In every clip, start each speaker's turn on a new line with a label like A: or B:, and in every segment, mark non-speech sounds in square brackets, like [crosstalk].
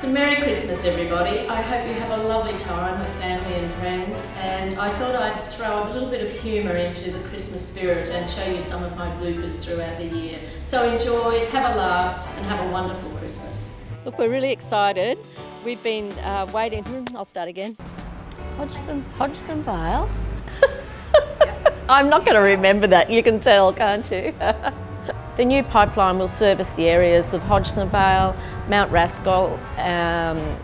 A: So Merry Christmas everybody. I hope you have a lovely time with family and friends and I thought I'd throw a little bit of humour into the Christmas spirit and show you some of my bloopers throughout the year. So enjoy, have a laugh and have a wonderful Christmas.
B: Look, we're really excited. We've been uh, waiting. Hmm, I'll start again. Hodgson, Hodgson Vale. [laughs] I'm not going to remember that. You can tell, can't you? [laughs] the new pipeline will service the areas of Hodgson Vale, Mount Rascal, um,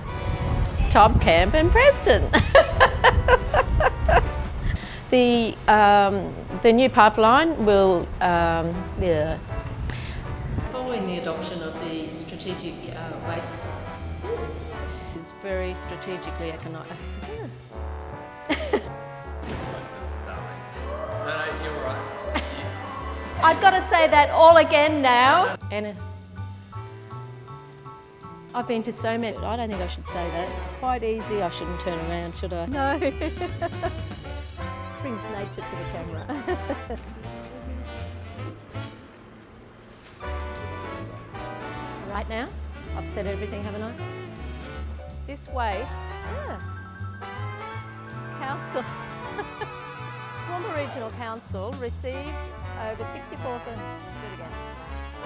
B: Top Camp and Preston. [laughs] the, um, the new pipeline will, um, yeah.
A: Following the adoption of the strategic uh, waste
B: is very strategically economic.
C: No, [laughs]
B: I've got to say that all again now. Anna. I've been to so many, I don't think I should say that. Quite easy, I shouldn't turn around, should I? No. [laughs] Brings nature to the camera. [laughs] right now, I've said everything, haven't I? This waste, yeah. Council. Toowoomba Regional Council received over 64,000. Do it again.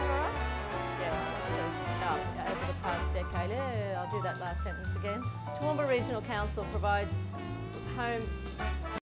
B: Alright? Yeah, oh, over the past decade. Yeah, I'll do that last sentence again. Toowoomba Regional Council provides home